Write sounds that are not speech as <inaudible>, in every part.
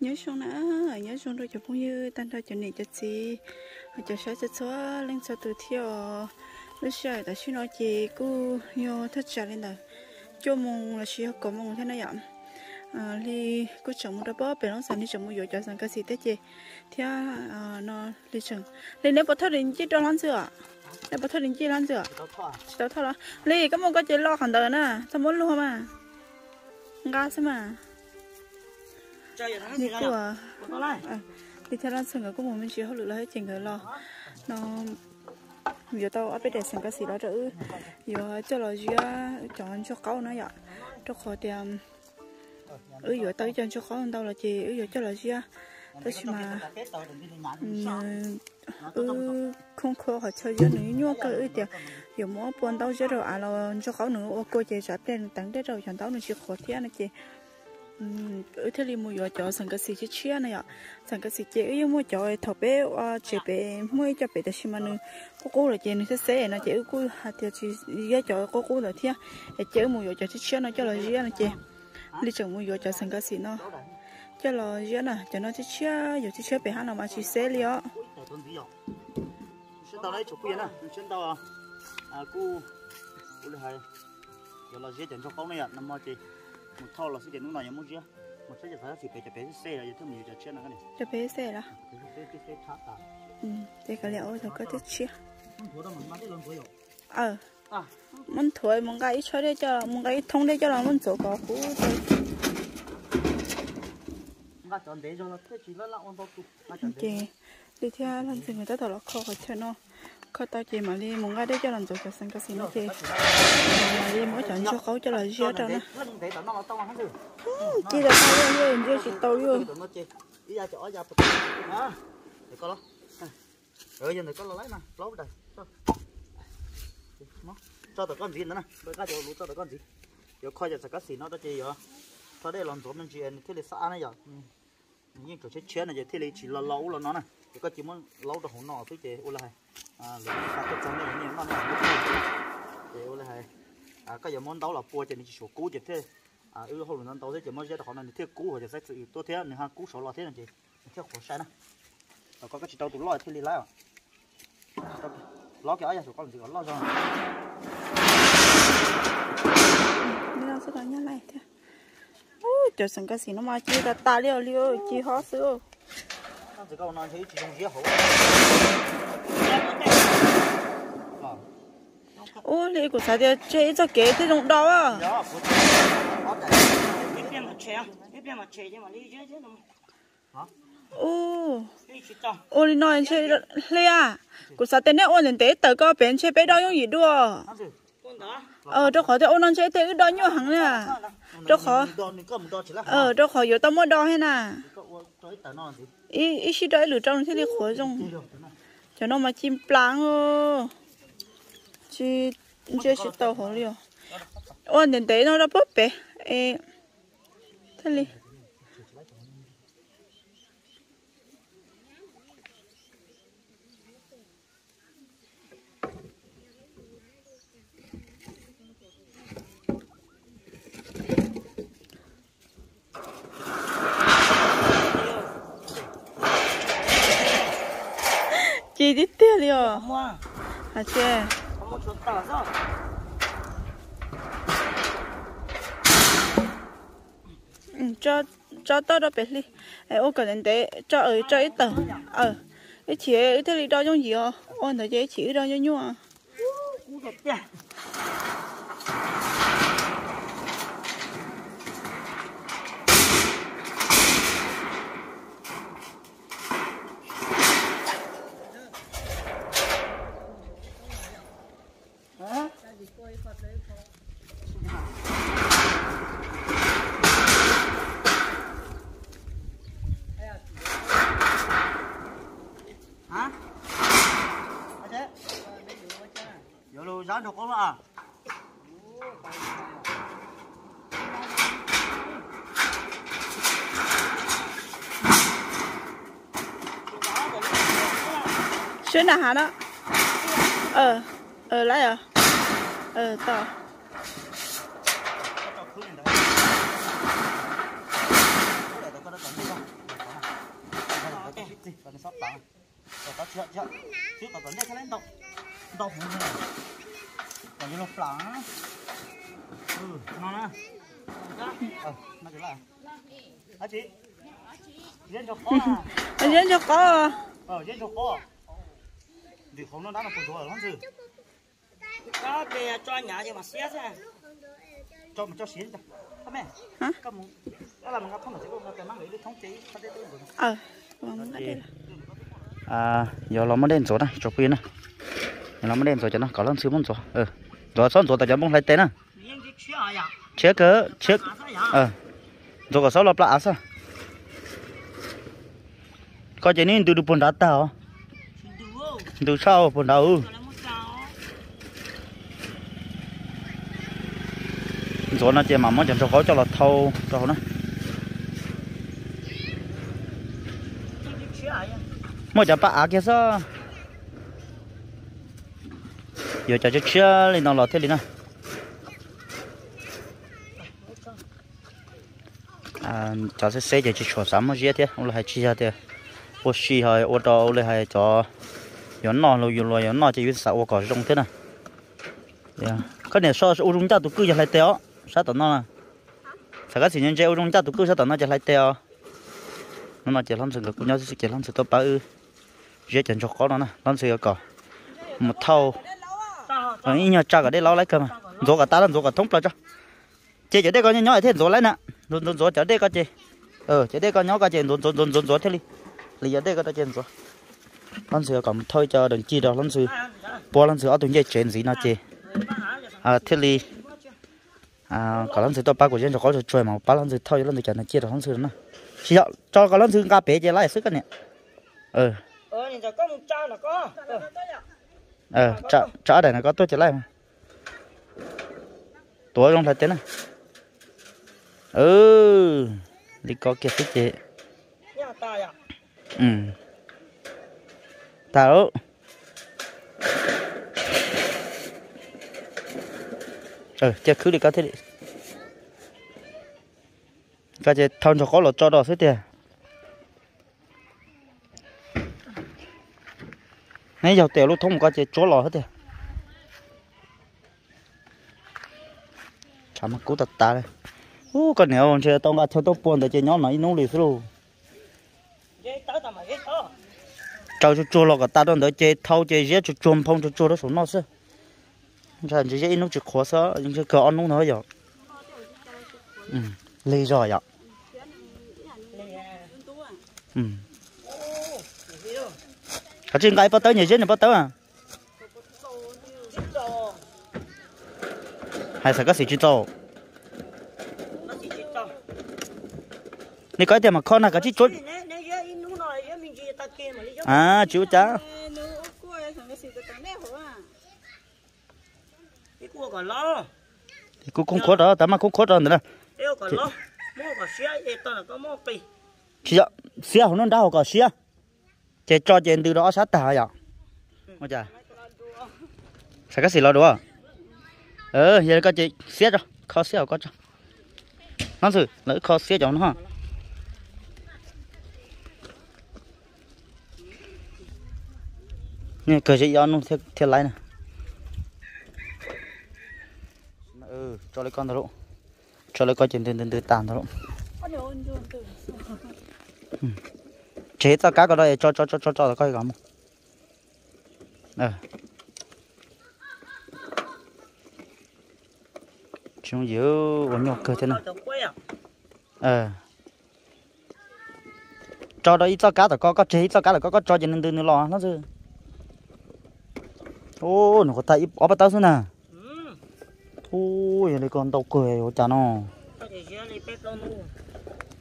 nhớ xuống nữa nhớ xuống rồi chụp phong như tan ra cho này cho chị. Cho sáng cho số lên cho từ thiểu lúc sau ta xin nói chị cô nhớ thất trả lên đời cho mong là chị có mong thế này ạ à li cô chồng một bó bể nó sản đi chồng một giờ cho sang cái gì thế chị. Thì à nó li chồng li nếu bắt thất đến chị cho lăn chưa nếu bắt thất đến chị lăn chưa chỉ tao thôi đó li cái mong có chị lo hẳn đời nè sao muốn luôn mà. Ngã xem mà đi của à? ờ, đi theo sừng ở cũng một mình chỉ họ là hết trình cái nó giờ tao ở bên đây sang cái gì đó chứ giờ cho là gì chọn cho cậu nó vậy. Cho khỏi tiền um, ừ giờ tao chọn cho cậu, tao là chị ừ giờ cho là gì á tôi chỉ mà ừ, ừ không khó họ chơi giờ nữa, nhua cái ừ tiền giờ mua buồn tao chơi rồi à là cho cậu nữa. Ô, cô chị sắp tiền tặng để rồi chọn tao nữa chỉ khó thế này chị ở thế thì mua giờ cho sang cái gì chứ chia này ạ sang cái gì chị ừ mua cho thọ bé à chị bé mua cho bé ta xem mà nữa cô cô là chị nữa sẽ sẽ nó chị cô hạt thì chỉ giờ cho cô cô là thế chị mua giờ cho chị chia nó cho là gì này chị đi chồng mua vô cho sang cái gì nó cho là gì nè cho nó chỉ chia giờ chỉ chia bé hắn mà chỉ sẽ li á xin tao lấy chụp quyền nè xin tao à cô cô là hay giờ là gì tiền cho con này ạ năm mươi một thao là sẽ tiền lúc nào nhắm mua chưa? Một số giờ phải chỉ bé cho bé xe là giờ thứ mình giờ chia là cái này? Cho bé xe là bé bé bé thắt à? Ừ để cái liệu rồi có thể chia ờ. Muốn thôi muốn cái cho để cho muốn cái thông để cho là muốn chỗ có cũ ok. đi theo lần gì người ta thở là khó phải cho nó khó tao chỉ mà đi muốn cái để cho làm chỗ cho sang cái gì nó thì mà đi mỗi chọn cho khấu cho là hết trơn á chỉ là sao luôn. luôn chỉ tàu luôn rồi giờ này có lấy nè. Lốp đây. Cho. Tụi con gì nữa nè. Bây giờ cho cho tụi con gì? Giờ coi giờ cái gì nó đó chị giờ sau đây làm giống mình chị thế là xa này giờ nhưng chỗ chết chết này giờ thế là chỉ là lâu là nó nè thì có chỉ muốn lâu được hỗn nọ thôi chị. Ô là hay. À lấy cái cái trong này nhiều nó nè chị ô là hay. À cái giờ muốn đấu là bùa chị chỉ số cũ chị thế. À ư hồi nó đấu thế chỉ muốn giờ họ này. Thế cũ rồi sẽ tự tôi thế. Này ha cũ số là thế này chị. Thế khổ sai nè. Có cái chỉ đấu tụi lo thế là lo cái ai số con gì có lo rồi nó sẽ có nhá lại thế cho trời cái gì nó mà chỉ là ta liều liều chỉ khó sữa nó chỉ có nó thấy chỉ trong dĩa hổ ô lì của sao thì chơi cho kế thế đông đó à ô ô lì nói chơi lì à của sao tên này ôn lên tế tới có bên chơi bé đó dùng gì đua ờ cho khó. Thì ôn ăn chơi tế đau nhiều à? hàng nè cho khó. Ờ cho khó, yếu tao mua đo hay nè à? ý ý chỉ đợi lửa trong thế thì khó dùng cho nó mà chim plang ơ chỉ chỉ chỉ tàu khó liều. Ôn đến đấy nó đã bóp bé ê, thế li chị đi tiêu liều à chị ừ, cho cho tao đó bé đi ai ô cái đấy cho ở cho ít tờ ờ ít chị ít thế đi đó giống gì à ôn thời chị chỉ đó giống nhau à hả ở thế giờ luôn giá được không à là hả đó ờ ờ lấy à ờ to gì còn nó có chuyện còn cái ừ nó nè ờ nó chỉ là hả chị dân cho có à anh nhớ cho có ờ dân cho có vì không nó đã là phụ thuộc ở lắm chứ có bè cho nhà thì mà xét ra cho mình cho xíu cho. Các mẹ. Hả? các mụ đó là mình không được chỉ có cái mang để thống chế không để tôi ờ vâng đây à giờ nó mới đến chỗ này chỗ pin này nó mới đến chỗ cho nó có lần xíu muốn chỗ ừ rồi xong chỗ ta cho bông lại tên à à? Chế cỡ chế à ờ. Rồi có sáu lọ lạ sao? Có chỉ nên từ từ bồn đá tao từ sau phần đầu. Ừ nó chè mắm nó chỉ chẳng cho khó cho là thâu cho nó. Riêng cái chuyện mua cho bà kia sao giờ cho cho chia lên nó lọt thế đi nè à cho sẽ xây giờ chỉ cho sắm mà giết thế, ông là hay chi ra thế. Ô xì hay ô đào là hay cho giờ nó lo giờ lo giờ nó chỉ biết sao ô trong thế nè cái này so ô trong cha tụ cư cho lại teo sao tao nó nè cái gì nhân chơi ô trong cha tụ cư sao tao nó cho lại teo nó mà chỉ làm sự cũng nhau sẽ chỉ làm sự tốt bao ư. Dễ chân cho khó nó nè làm sự có một thau, sao rồi ý nhau cha cái đấy lao lấy cơ mà. Rồi cả ta làm rồi cả thông cho. Chị chỉ đây có nhỏ thế rồi lấy nè. Rồi rồi rồi cho đây có chị ờ chế đây có nhỏ có chị rồi rồi rồi rồi rồi thế đi. Lấy giờ đây có chị rồi làm sự còn thôi cho đừng chi đâu làm sự bỏ làm sự ở tụi nhảy chuyện gì nó chị? À thế đi à có làm sự tôi ba của dân cho có cho chơi mà ba làm sự thôi làm sự cho nó chia được làm sự nó chỉ cho cho có làm sự cà phê chị lại sức cái nè. Ờ ờ nhìn cho có một cha là có. Ờ. trả trả đây là có tôi trở lại mà. Tuổi trong thật thế này ừ. Đi có kia thích chị. Ya ừ tao ờ ừ, chắc cứ đi cá thế đi. Cái chế thon cho có lột cho đỏ thế tiền. Nãy giờ tiền lúc thông cá chế chó lò hết tiền. Chả mà cú tật ta đây. Ô con này ông chơi tông cá theo tốc buồn tại chơi nhóm này nó lì luôn dễ tới tao mà dễ tới cháu chú chua lò cả ta đang đợi chơi thâu chơi dễ chú chôm phong, chú chua đó số nó sơ giờ chỉ dễ nó chỉ khó sơ nhưng chỉ cỡ ăn nó nữa rồi ừ lì rồi ạ ừ. Ô gì đâu cái chuyện cái bắt tới nhỉ? dễ này bắt tới à? Hay sao cái gì chú đâu nó này cái tiền mà con nào cái chi chốt nè nè giờ in nu nói giờ mình chỉ ta kia mà đi cho à chú cha cái cua còn lo. Thì cũng không khó đó tao mà cũng khó đó nữa yêu còn lo. Mua còn ê tao là có mua chị ạ xía không nó đau xía. Chị cho chị từ đó sát tà vậy ôi trời sao cái gì lo không ờ giờ có chị xía cho. Khó xía có cho. Nó sự lỡ khó xía cho nó nè cờ chị do nó theo theo lại nè. Ừ cho lấy con đó cho lấy con trên từ từ từ tàn đó chế cho cá cái đó cho cho cho cho cho coi cảm ờ chúng giữ vào nhau cơ thế này tao à? Ờ. Cho đó ít cho cá rồi có có chế cho cá rồi có có cho nên từ nữa lo nó chứ ô nó có tay ở bắt tao xí nè ô giờ này còn tàu cười ở chả nó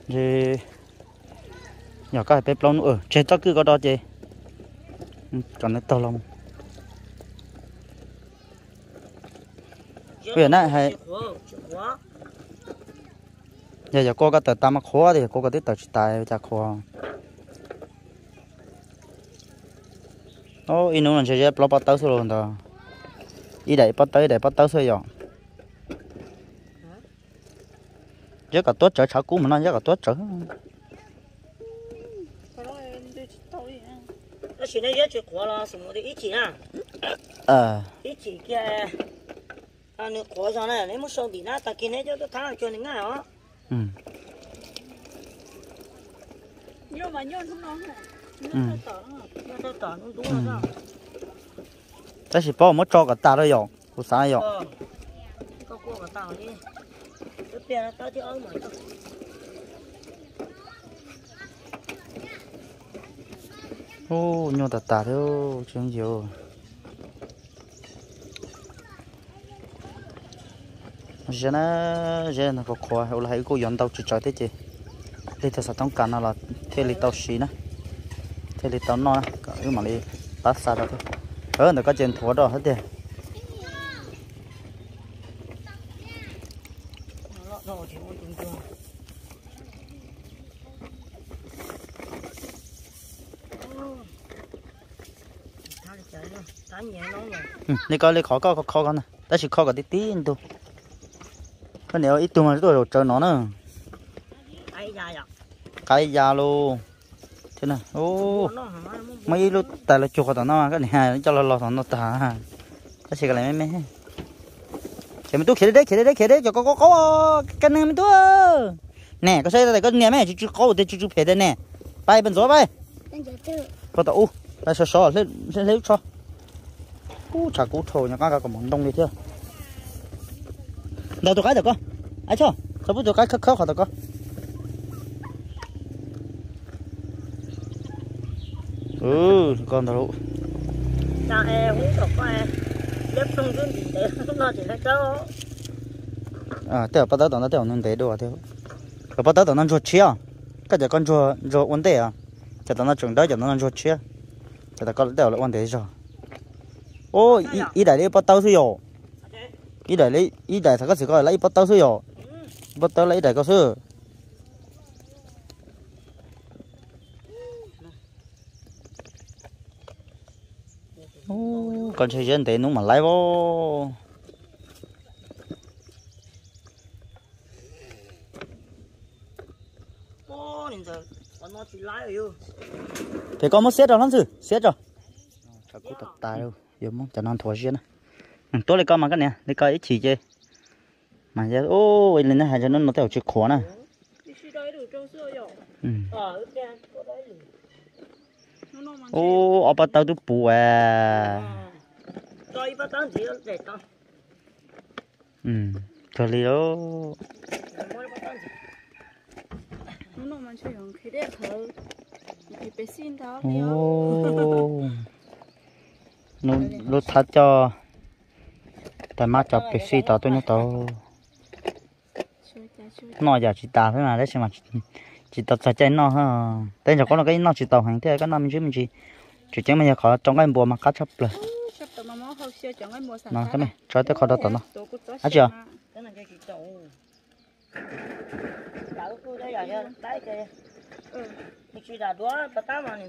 rồi nhỏ cái bếp lâu nữa chế cho cứ có đó chế còn nó tao lòng Bây giờ này hay- giờ giờ cô có tờ tam khó thì cô có tới tờ tài chả khó nó in nó sẽ chơi, lo bắt tao luôn đó đi đẩy bắt tới đẩy bắt tao số rồi chứ cả tuốt trở cháu cũ mà nó chứ cả tuốt trở. Là sủng thì ờ ừ nhô tao tao 要再打弄多了 ta chỉ bỏ mất cho cả ta đó rồi của sao 是 rồi 吧？哦，个过个道理，这边到底二嘛？ ô nhau ta ta đâu chuyện gì giờ nó giờ nó có khoa hoặc là hay cô dọn tàu chỉ cho thế chứ đi theo sao tông cản nó là thế li tàu xí nè cái lì tao nó cái mà lì tát xa đó thôi ờ nó có chuyện thua đó hết đi นี่ก็เลยขอก็ขอกันนะแต่สิขอกับติ๊ดติ๊ดตัวก็เนี่ยอีตัวมันตัวเจอหนอเนอะไก่ยาหรอไก่ยาลู cái này ô mấy lúc tại là chuột tao nó cái này cho là lò nó ta cái gì cái này mấy mấy chị mình tu khỉ đấy khỉ đấy khỉ đấy cho có có có cái này mình tu nè có xe ra có nghe mấy chú chú có được chú chú phải đây nè bay bên gió bay có tàu là sờ lên lên lên cho cú chả cú thổ nhà các cái còn đông đi chưa đâu tôi cái được không ai cho sao bây giờ cái khóc khóc hả tôi có ừ con thấu cha e cũng có e? Lớp không duyên gì đấy lúc chỉ là cháu à tèo bắt đầu tao nó tèo nó đấy đồ tèo và bắt đầu tao nó chuột chia cái giờ con chuột chuột vấn đề à? Giờ tao nó chuẩn đó giờ nó chuột chia giờ tao con tèo là vấn đề rồi ô ý ý đại đấy bắt đầu suy rồi ý đại đấy ý đại thằng có sự coi lấy bắt đầu suy rồi bắt đầu lấy đại có sự con chơi dân thế nó mà lái vô. Thế con mất xét rồi lắm chứ xét rồi. Chả cú tập tài đâu giờ muốn chả non thua riêng nè. tôi lấy con mà cái này lấy coi ít chỉ chơi. Mà giờ ô lên nó hai cho nó nó theo chữ khó này. ô ở bắt tao tụi bù à. Tôi ừ, bắt tao chỉ để tao ừ thật lý đó nó mà chơi nó thật cho tại má cho bé xin tao tôi nhớ tao. Nó giờ chỉ tao thế mà đấy xem mà chỉ tao sẽ chạy nó ha. Tên chẳng con là cái nó chỉ tàu hàng thế cái năm mình chứ mình chỉ chỉ chẳng mình giờ khó trong cái mùa mà cá chấp rồi. Nó, cái này, cho tới khó đó tao nó. À chưa?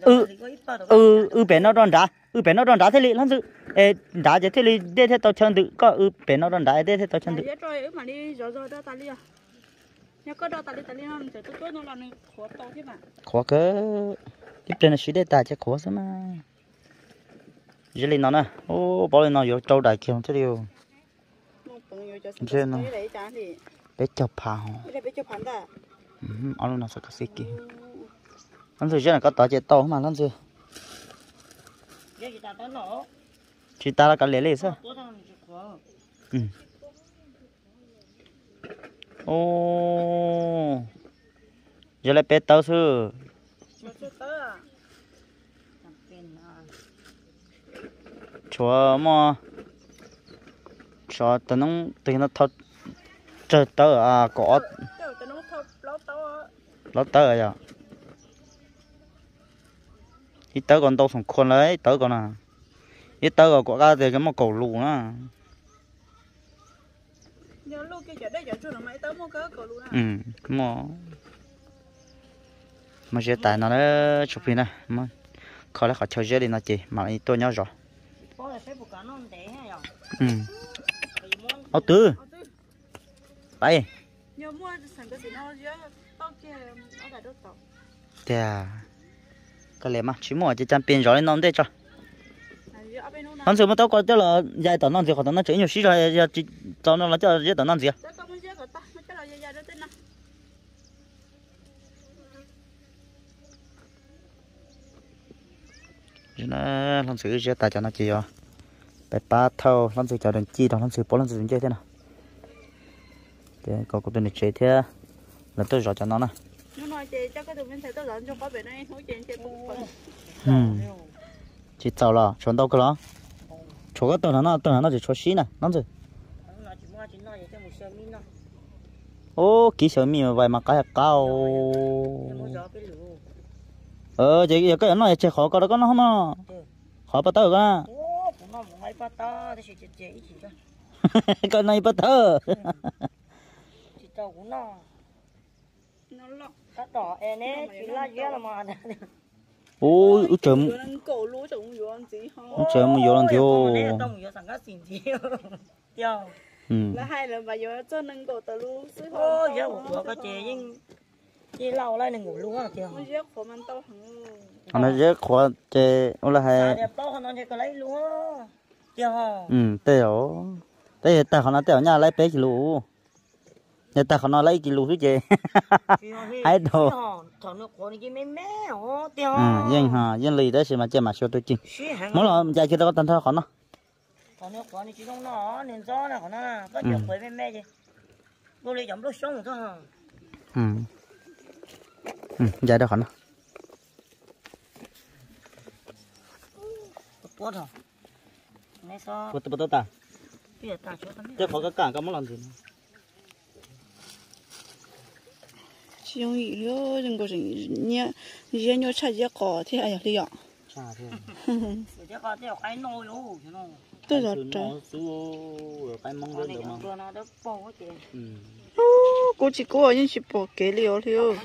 Ừ. Ừ ừ bé nó đòn đá. Ừ bé nó đòn đá thế li lắm sự ê, đá thế li đê thế tao chân tự. Có ừ bé nó đòn đá, đê thế tao chân tự nhớ có đo tài liệu tài liệu không? Tôi nó làm này khó to chứ mà. Khó cơ tiếp trên là xí đề tài chắc khó sao mà dưới lên nó nè. Ô bỏ lên nó vô trâu đại kia không chứ điều trên nó. bé chọc phào bé chọc phào nó sẽ có xí kì lắm rồi chứ là có tỏ chế to mà lắm rồi. Chị ta là cả lễ lễ sao? Ừ. Ô giờ lại bé tao sư. Chúa mà chúa tao nó tự nó thật chờ tao à có lót tao à ít tao còn đâu sống khôn lấy tao còn à. Ít tao còn có cái gì cái mà cầu lù nữa nhớ lúc kia giờ đây giờ chưa là mấy tớ mua cái cổ luôn à ừ mà giờ tại nó chụp hình này mà khó là khó chơi giờ đi nó chị mà lại tôi nhớ rồi ừ. Ô tư. Bay chà cái lẽ mà chỉ mua chỉ chăm pin rồi nó để cho. Nó chưa mà tao có cho là dài tao nó gì khỏi tao nó chỉ nhiều xí rồi chỉ tao nó là cho dài tao nó gì à? Cho nó hắn sự giờ ta cho nó chỉ rồi bé ba thâu hắn sự cho đến chi đó hắn sự bỏ hắn sự đến chơi thế nào? Thì có cái tên chơi thế. Là tôi rõ cho nó nè. Chị cho cũng tao là chuẩn đâu cái đó chỗ cái tao nó tao nó chỉ chỗ xí nè cho min nó ô kỹ sở mi mà vậy mà cái cao mua gió cái lũ ờ chị cái nó chơi khó có đó có nó không mà khó bắt đầu cả nó cái này bắt đầu chỉ tao cũng nó Nó lọc. cắt đỏ em ấy chỉ là dễ là mà ôi Nó có không. ôi trời mà vô lần thiếu Là hai là bà vô cho nó cổ tờ lú. ô giờ một bữa cái chị nhưng chị lâu lại đừng ngủ luôn à tiêu Nó tao nói rất khó chơi ô là hay. <laughs> Nó chỉ tiêu ừ tèo tèo ta họ nói tèo nhà lấy bé chỉ lú nhà ta họ nói lấy chỉ lú chứ chị. Ai đồ. nó tiêu ừ dân hà dân lì đấy thì mà chơi mà show tôi xí hàng mỗi lần dài kia tao có tên thơ họ nó. Còn nếu có thì chỉ không nó nên gió này của nó. Có nhiều quấy mẹ chứ. Cô lấy giống lúc sống thôi ừ ừ dài đó họ nó? Bố thôi nãy sao? Bắt bắt ta. Chứ khó cái cả cái món làm gì Chỉ dùng ý nữa đừng có gì nhẹ. Dễ nhau chạy dễ cỏ thì ai đi ạ. cha thế bây giờ có theo cái nồi luôn Tôi Thứ trời. cái lên được cô chỉ cô nhưng chỉ bỏ kế liều liều.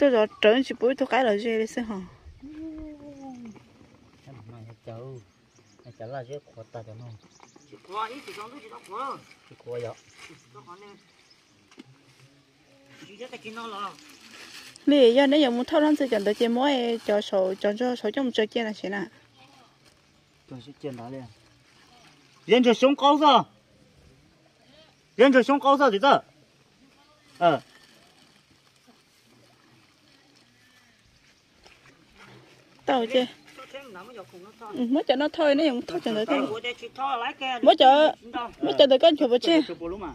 Giờ trơn chỉ bối tôi cái là dê đấy sao hả? Cháu cháu là dê khó ta cho nó. Chỉ khó ít chỉ trong đó chỉ đó khó chỉ khó vậy. Lì giờ nãy giờ muốn thâu lắm rồi chẳng tới chơi mỗi cho số cho cho số trong chơi kia là nào? Cho số chơi đó liền. Dân cho sống cao rồi 人家胸高上在这呃 Tao chứ. cho thêm nó mới được cùng nó thôi Ừ, mới cho nó thôi nó dùng thâu chẳng được thêm. của đây chỉ thôi lái ke Mới cho mới cho được con chuột chứ. chụp luôn mà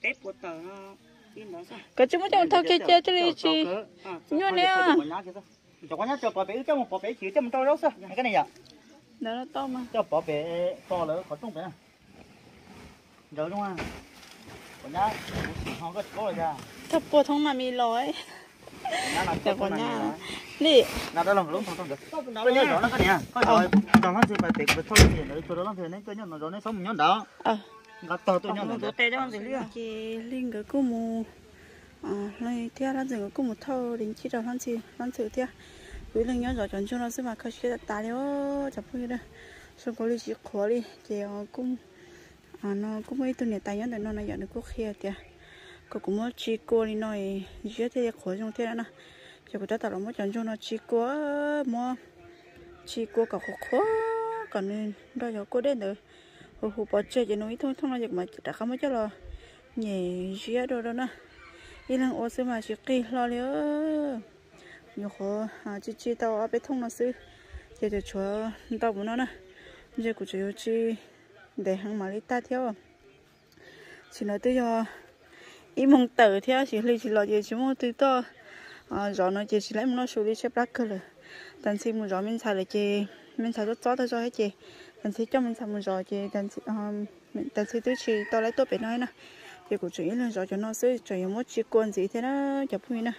tép của tờ nó in đó sao Cái chứ mới cho thâu kia chơi cho đi chi. Nhua nè. cho con nhá cho bỏ bé cho một bỏ bé chỉ cho một trâu rau sao cái này à Đó nó to mà. cho bỏ bé to lớn có trung bé rồi đúng không con nhá không có có rồi ra Thâu bộ thông mà mi lói. nhá là Để con nhá. Lý. nào đó làm lúc không không được có bên đó tôi nhớ nhá rõ nó cái này à có rồi đó nó thì phải tiệc với thôi thì nữa tôi đó thì nên tôi nhớ nó rồi nó sống nhớ đó Ờ. gặp tao tôi nhớ nó nó đổ tê cho gì liền Chị Linh cái cô mù. À, lấy theo là dừng cái cô mù thâu đến chỉ đầu lăn chi lăn thử theo. Với lần nhớ rõ chọn cho nó sẽ mà khơi sẽ ta liu chập hơi đó. Xong có lý chỉ khó đi. Chị cũng à nó cũng mấy tuần này tay nhớ nó nó giờ được cũng kia kìa. Cô cũng mới chỉ cô đi nói giữa thế, khổ trong thế đó nè. cho cũng ta tạo một chọn cho nó chỉ cô mua chỉ cô cả khổ khó còn nên đó giờ cô đến rồi. Hồ hồ bỏ chơi cho nó ít thôi thôi nó giật mà đã không mới cho là nhẹ giữa đồ đó nè. Đi lần ô mà chỉ kỳ, lo liớ nhiều khó à chỉ chỉ tao ở bên thông nó sư. Giờ cho chúa tao muốn nó nè. Giờ cũng chỉ để hàng mà lấy ta theo. Chỉ nói tới cho ờ, ít mong tử theo, chỉ lấy chỉ lo gì chỉ mong tới to. Ờ, gió nó chỉ chỉ lấy nó xử lý xếp lắc cơ rồi. Tần sĩ muốn gió mình xài là chị, mình xài rất tốt thôi cho hết chị. Tần sĩ cho mình xài một gió chị, tần sĩ ờ, tần sĩ tới chỉ to lấy tôi bị nói nè. Thì cũng ý là gió cho nó sẽ chỉ một chỉ quân gì thế đó chụp hình nè.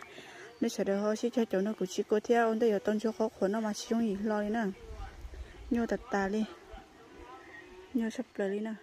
Nên sẽ được họ sẽ cho cháu nó cũng chỉ có theo, ông đây ở tôn cho khó khổ nó mà chỉ dùng gì lo đi nè. Nhiều thật tà đi nhau sắp lấy đi nè.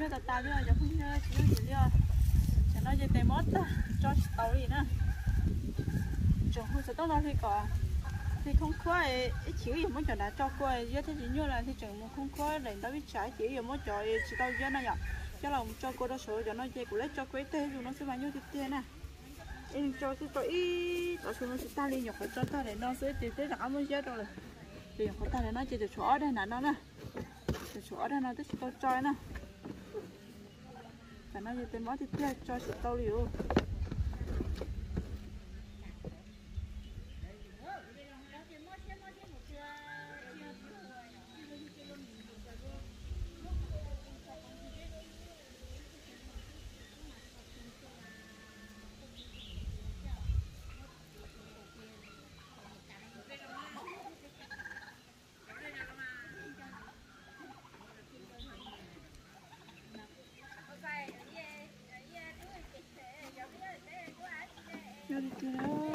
Nó ta ta nữa giờ không nhớ chỉ nhớ chỉ cho nó nói gì mốt mót cho tàu gì nữa. Chồng không sẽ tao nó thì có. Thì không khoai chỉ gì muốn cho đã cho khoai giờ thế chỉ như là thì chồng không khoai để nó biết trái chỉ gì muốn cho chỉ tao giờ này nhở cho là cho cô đó số cho nó dây của lấy cho quế tê dù nó sẽ bao nhiêu tiền nè à. em cho cái tội đó xuống nó sẽ ta đi nhọc phải cho ta để nó sẽ tiền thế là mới chết rồi. Thì nhọc ta để nó chỉ được chỗ đây nè, nó nè. Chỗ đây nó tức tôi cho nè và nó như tên món thì tiếc cho sự tao liều kia đâu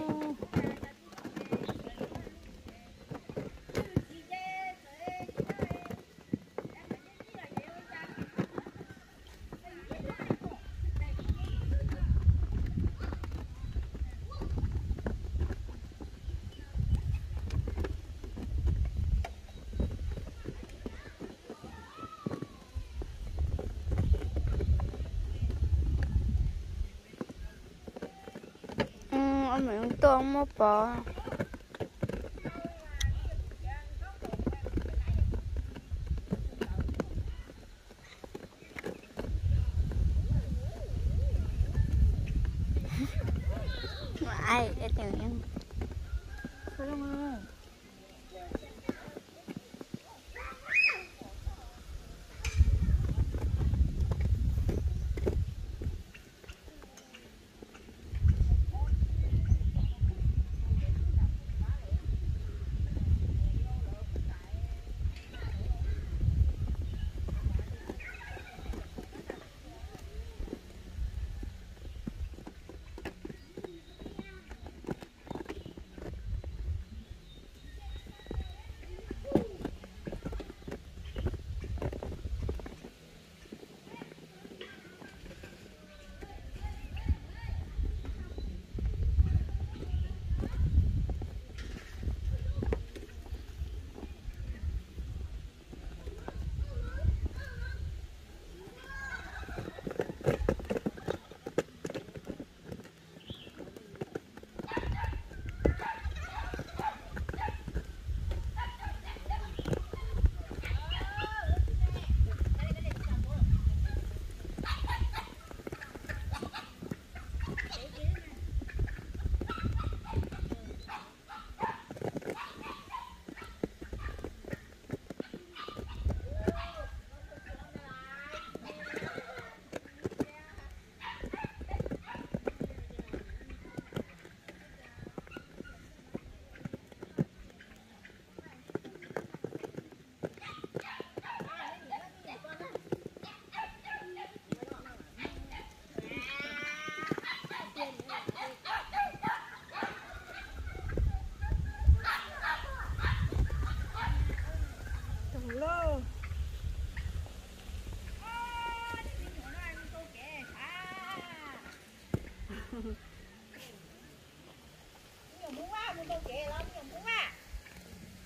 ừ ông mình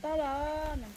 Tao là nè.